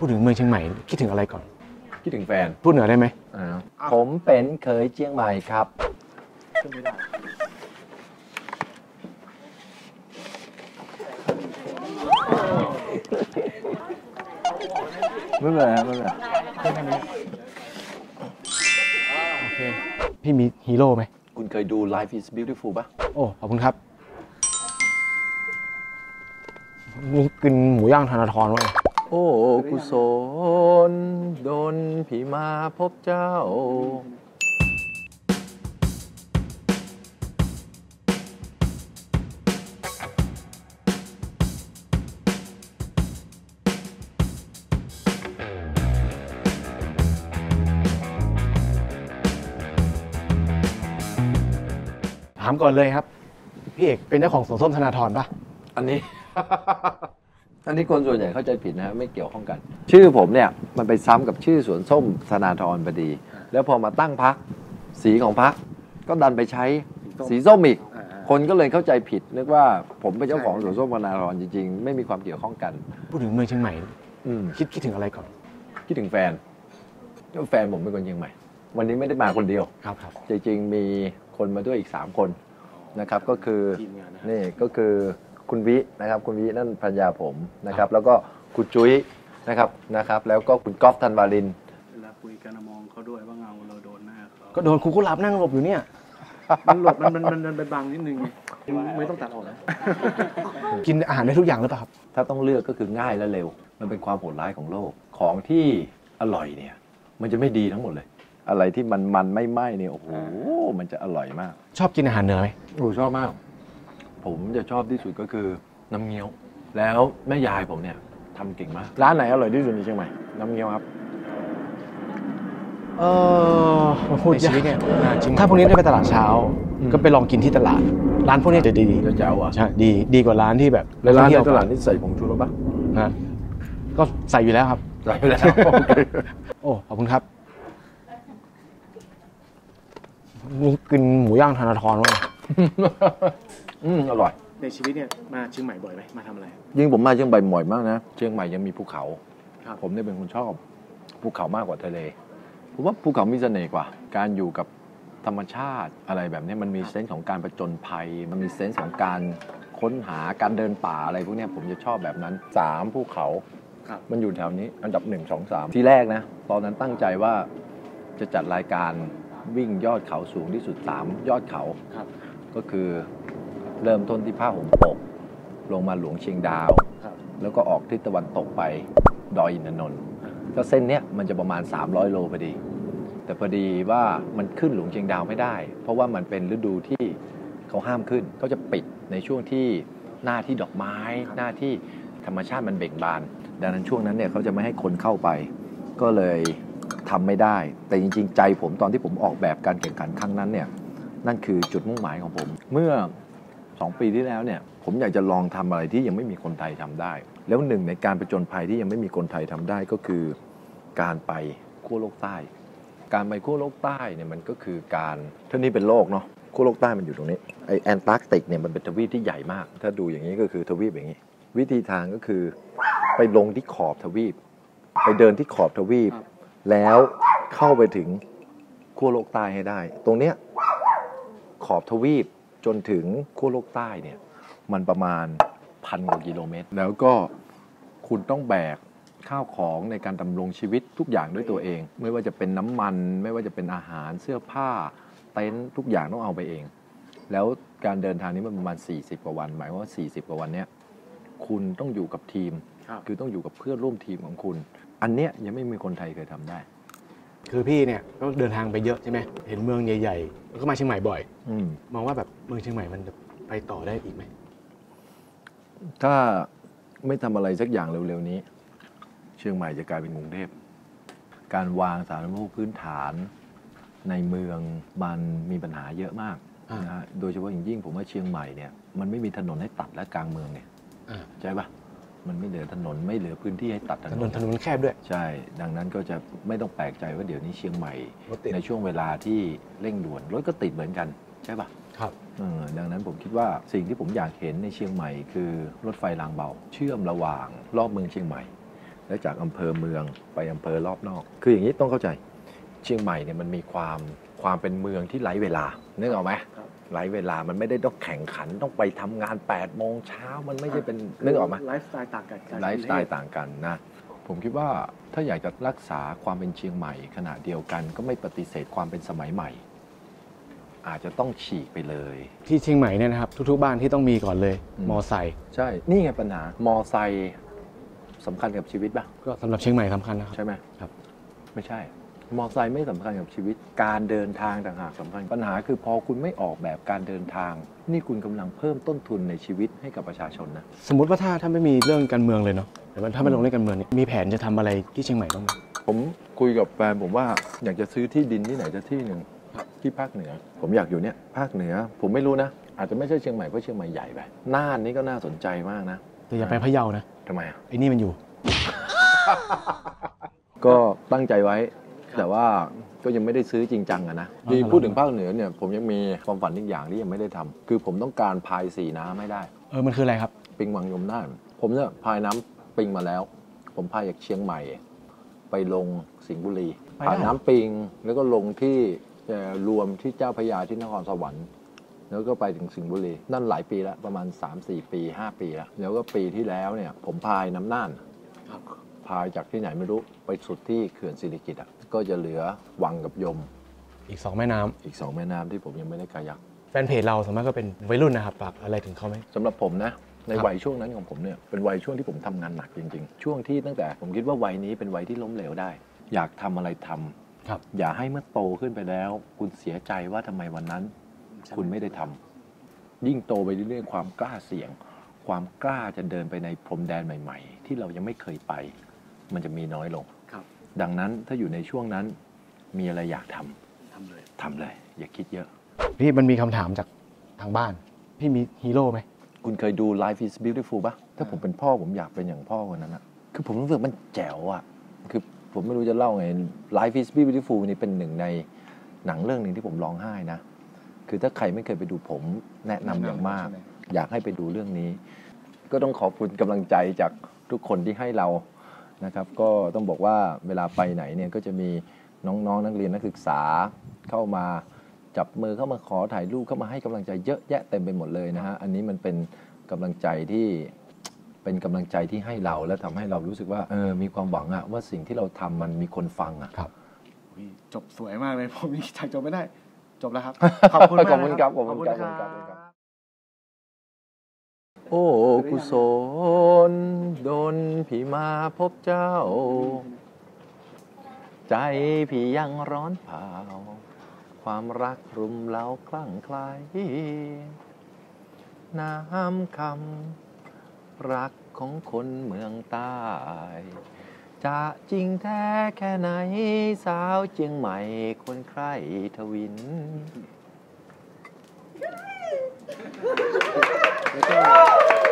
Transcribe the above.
พูดถึงเมืองเชียงใหม่คิดถึงอะไรก่อน คิดถึงแฟนพูดเหนือได้ไหมผมเป็นเคยเจียงใหม่ครับไม่เป็นไรครับไม่เป็นไรโอเคพี่มีฮีโร่ไหม คุณเคยดู Life is Beautiful ป่ะ โอ้ ขอบคุณครับนี่กินหมูย่างธนาธรไว้ยโอ้ กุศลโดนผีมาพบเจ้า ถามก่อนเลยครับ พี่เอกเป็นเจ้าของสวนส้มธนาธรปะอันนี้ อันนี้คนส่วนใหญ่เข้าใจผิดนะฮะไม่เกี่ยวข้องกัน ชื่อผมเนี่ยมันไปซ้ำกับชื่อสวนส้มธนาธรพอดี แล้วพอมาตั้งพักสีของพักก็ดันไปใช้สีส้มอีก คนก็เลยเข้าใจผิดนึกว่าผมเป็นเจ้าของสวนส้มธนาธรจริง ๆ ไม่มีความเกี่ยวข้องกันพูดถึงเมืองเชียงใหม่อืมคิดคิดถึงอะไรก่อนคิดถึงแฟนแฟนผมเป็นคนเชียงใหม่ วันนี้ไม่ได้มาคนเดียวครับครับจริงๆมีคนมาด้วยอีก 3 คนนะครับก็คือทีมงานนะนี่ก็คือ คุณวินะครับคุณวินั่นภรรยาผมนะครับ แล้วก็คุณจุ้ยนะครับนะครับ แล้วก็คุณก๊อฟธันวาลิน เวลาคุยกันนะมองเขาด้วยว่าเงาเราโดนหน้าเขาก็โดนครูกุหลาบนั่งหลบอยู่เนี่ย มันหลบมันมันมันมันเป็นบางนิดนึงไงไม่ต้องตัดออกนะกินอาหารได้ทุกอย่างหรือเปล่าครับ ถ้าต้องเลือกก็คือง่ายและเร็ว มันเป็นความโหดร้ายของโลกของที่อร่อยเนี่ย มันจะไม่ดีทั้งหมดเลย อะไรที่มันมันไม่ไหม้เนี่ยโอ้โหมันจะอร่อยมาก ชอบกินอาหารเหนือไหมโอ้ชอบมาก ผมจะชอบที่สุดก็คือน้ำเงี้ยว แล้วแม่ยายผมเนี่ยทำเก่งมาก ร้านไหนอร่อยที่สุดในเชียงใหม่ น้ำเงี้ยวครับ เออพูดในชีวิตเนี่ยถ้าพวกนี้ได้ไปตลาดเช้าอืมก็ไปลองกินที่ตลาด ร้านพวกนี้จะดีเจ้าอะใช่ดีดีกว่าร้านที่แบบแล้วร้านในเที่ยวตลาดนี่ใส่ผงชูรสปะนะก็ใส่อยู่แล้วครับใส่ไปแล้วโอเคโอ้ขอบคุณครับนี่กินหมูย่างธนาธรไว้ย อืมอร่อย ในชีวิตเนี่ยมาเชียงใหม่บ่อยไหมมาทำอะไร ยิ่งผมมาเชียงใหม่บ่อยมากนะเชียงใหม่ยังมีภูเขาครับ ผมเนี่ยเป็นคนชอบภูเขามากกว่าทะเลผมว่าภูเขามีเสน่ห์กว่า การอยู่กับธรรมชาติอะไรแบบนี้มันมีเซนส์ของการประจนภัย มันมีเซนส์ของการค้นหาการเดินป่าอะไรพวกเนี้ยผมจะชอบแบบนั้นสามภูเขา ครับ มันอยู่แถวนี้อันดับหนึ่งสองสามที่แรกนะ ตอนนั้นตั้งใจว่าจะจัดรายการวิ่งยอดเขาสูงที่สุด 3 ยอดเขา ครับ ก็คือ เริ่มต้นที่ผ้าห่มปก ลงมาหลวงเชียงดาวครับแล้วก็ออกทิศตะวันตกไปดอยอินทนนท์ก็เส้นเนี้ยมันจะประมาณ 300 โลพอดี แต่พอดีว่ามันขึ้นหลวงเชียงดาวไม่ได้ เพราะว่ามันเป็นฤดูที่เขาห้ามขึ้นเขาจะปิดในช่วงที่หน้าที่ดอกไม้ หน้าที่ธรรมชาติมันเบ่งบาน ดังนั้นช่วงนั้นเนี่ยเขาจะไม่ให้คนเข้าไป ก็เลยทำไม่ได้ แต่จริง ๆ ใจผมตอนที่ผมออกแบบการแข่งขันครั้งนั้นเนี่ยนั่นคือจุดมุ่งหมายของผม เมื่อ 2 ปีที่แล้วเนี่ยผมอยากจะลองทำอะไรที่ยังไม่มีคนไทยทำได้ แล้วหนึ่งในการประจนภัยที่ยังไม่มีคนไทยทำได้ก็คือ การไปขั้วโลกใต้ การไปขั้วโลกใต้เนี่ยมันก็คือการท่านี้เป็นโลกเนาะขั้วโลกใต้มันอยู่ตรงนี้ไอแอนตาร์กติกเนี่ยมันเป็นทวีปที่ใหญ่มาก ถ้าดูอย่างนี้ก็คือทวีปอย่างนี้ วิธีทางก็คือไปลงที่ขอบทวีป ไปเดินที่ขอบทวีป แล้วเข้าไปถึงขั้วโลกใต้ให้ได้ ตรงเนี้ยขอบทวีป จนถึงขั้วโลกใต้เนี่ยมันประมาณพันกว่ากิโลเมตร แล้วก็คุณต้องแบกข้าวของในการดำรงชีวิตทุกอย่างด้วยตัวเอง ไม่ว่าจะเป็นน้ำมัน ไม่ว่าจะเป็นอาหารเสื้อผ้า เต็นท์ทุกอย่างต้องเอาไปเอง แล้วการเดินทางนี้มันประมาณ 40 กว่าวัน หมายความว่า 40 กว่าวันเนี้ยคุณต้องอยู่กับทีมครับคือต้องอยู่กับเพื่อนร่วมทีมของคุณ อันเนี้ยยังไม่มีคนไทยเคยทำได้ คือพี่เนี่ยก็เดินทางไปเยอะใช่ไหมเห็นเมืองใหญ่ๆแล้วก็มาเชียงใหม่บ่อย อืม มองว่าแบบเมืองเชียงใหม่มันจะไปต่อได้อีกไหมถ้าไม่ทำอะไรสักอย่างเร็วๆนี้ เชียงใหม่จะกลายเป็นกรุงเทพการวางสาธารณูปโภคพื้นฐานในเมืองมันมีปัญหาเยอะมากอ่านนะฮะโดยเฉพาะอย่างยิ่งผมว่าเชียงใหม่เนี่ยมันไม่มีถนนให้ตัดและกลางเมืองเนี่ยอ่า ใช่ปะ มันไม่เหลือถนนไม่เหลือพื้นที่ให้ตัดถถนนนนถนนแคบด้วย ใช่ ดังนั้นก็จะไม่ต้องแปลกใจว่าเดี๋ยวนี้เชียงใหม่ รถติด ในช่วงเวลาที่เร่งด่วนรถก็ติดเหมือนกันใช่ปะครับ เออดังนั้นผมคิดว่าสิ่งที่ผมอยากเห็นในเชียงใหม่คือรถไฟรางเบา เชื่อมระหว่างรอบเมืองเชียงใหม่ และจากอำเภอเมืองไปอำเภอรอบนอก คืออย่างนี้ต้องเข้าใจ เชียงใหม่เนี่ยมันมีความความเป็นเมืองที่ไร้เวลานึกออกไหม ครับ ไร้เวลามันไม่ได้ต้องแข่งขันต้องไปทำงาน8ปดโมงเช้ามันไม่ใช่เป็นนึกออกไหมไลฟ์สไตล์ต่างกันจากไลฟ์สไตล์ต่างกันนะผมคิดว่าถ้าอยากจะรักษาความเป็นเชียงใหม่ ขณะเดียวกันก็ไม่ปฏิเสธความเป็นสมัยใหม่ อาจจะต้องฉีกไปเลย ที่เชียงใหม่เนี่ยนะครับ ทุกๆบ้านที่ต้องมีก่อนเลยอืมมอไซค์ใช่ นี่ไงปัญหามอไซค์สำคัญกับชีวิตป่ะก็สำหรับเชียงใหม่สำคัญนะครับใช่ไหมครับ ไม่ใช่ มอไซค์ไม่สำคัญกับชีวิต การเดินทางต่างหากสำคัญ ปัญหาคือพอคุณไม่ออกแบบการเดินทาง นี่คุณกำลังเพิ่มต้นทุนในชีวิตให้กับประชาชนนะ สมมติว่าถ้าถ้าไม่มีเรื่องการเมืองเลยเนาะแต่ว่าถ้าไม่ลงเล่นการเมืองเนี่ยมีแผนจะทำอะไรที่เชียงใหม่บ้างไหมผมคุยกับแฟนผมว่าอยากจะซื้อที่ดินที่ไหนจะที่หนึ่งที่ภาคเหนือ ผมอยากอยู่เนี่ยภาคเหนือ ผมไม่รู้นะ อาจจะไม่ใช่เชียงใหม่เพราะเชียงใหม่ใหญ่ไปน่านนี่ก็น่าสนใจมากนะแต่อย่าไปพะเยานะทำไมอะไอ้นี่มันอยู่ ก็ตั้งใจไว้ แต่ว่าก็ยังไม่ได้ซื้อจริงจังอะนะอ๋อที่เหรอพูดถึงภาคเหนือเนี่ยผมยังมีความฝันอีกอย่างที่ยังไม่ได้ทำคือผมต้องการพายสีน้ำให้ได้ เออมันคืออะไรครับ ปิงวังยมน่านผมเนี่ยพายน้ำปิงมาแล้ว ผมพายจากเชียงใหม่ ไปลงสิงห์บุรีไปได้พายน้ำปิงแล้วก็ลงที่เอ่อรวมที่เจ้าพระยาที่นครสวรรค์แล้วก็ไปถึงสิงห์บุรีนั่นหลายปีแล้วประมาณ 3-4 ปี 5 ปีแล้วแล้วก็ปีที่แล้วเนี่ยผมพายน้ำน่านครับ พายจากที่ไหนไม่รู้ไปสุดที่เขื่อนสิริกิติ์อะก็จะเหลือวังกับยม อีกสองแม่น้ำอีกสองแม่น้ำที่ผมยังไม่ได้กายักแฟนเพจเราสามารถก็เป็นวัยรุ่นนะครับฝากอะไรถึงเขาไหม สำหรับผมนะ ในครับวัยช่วงนั้นของผมเนี่ยเป็นวัยช่วงที่ผมทำงานหนักจริง ๆ ช่วงที่ตั้งแต่ผมคิดว่าวัยนี้เป็นวัยที่ล้มเหลวได้ อยากทำอะไรทำครับ อย่าให้เมื่อโตขึ้นไปแล้ว คุณเสียใจว่าทำไมวันนั้น คุณไม่ได้ทำยิ่งโตไปเรื่อยๆความกล้าเสี่ยง ความกล้าจะเดินไปในพรมแดนใหม่ ๆ ที่เรายังไม่เคยไป มันจะมีน้อยลง ครับ ดังนั้นถ้าอยู่ในช่วงนั้นมีอะไรอยากทำทำเลย ทำเลย อย่าคิดเยอะ พี่มันมีคำถามจากทางบ้าน พี่มีฮีโร่ไหม คุณเคยดู Life is Beautiful ปะถ้าผมเป็นพ่อผมอยากเป็นอย่างพ่อคนนั้นอะคือผมรู้สึกมันแจ๋วอะคือผมไม่รู้จะเล่าไง Life is Beautiful นี่เป็นหนึ่งในหนังเรื่องหนึ่งที่ผมร้องไห้นะ คือถ้าใครไม่เคยไปดูผมแนะนำอย่างมาก อยากให้ไปดูเรื่องนี้ ก็ต้องขอบคุณกำลังใจจากทุกคนที่ให้เรา นะครับก็ต้องบอกว่าเวลาไปไหนเนี่ยก็จะมีน้องๆนักเรียนนักศึกษาเข้ามาจับมือเข้ามาขอถ่ายรูปเข้ามาให้กำลังใจเยอะแยะเต็มไปหมดเลยนะฮะอันนี้มันเป็นกำลังใจที่เป็นกำลังใจที่ให้เราและทำให้เรารู้สึกว่าเออมีความหวังอะว่าสิ่งที่เราทำมันมีคนฟังอะครับอุ๊ยจบสวยมากเลยผมยังฉากจบไม่ได้ จบแล้วครับขอบคุณมากขอบคุณครับนะขอบคุณครับ โอ้กุศลดนพี่มาพบเจ้า ใจพี่ยังร้อนเผา ความรักรุมเล้าคลั่งไคล้น้ำคำรักของคนเมืองใต้จะจริงแท้แค่ไหนสาวเจียงใหม่คนใครทวิน Thank you.